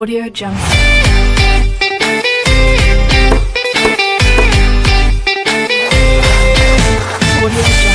Audio Jungle. Audio Jungle.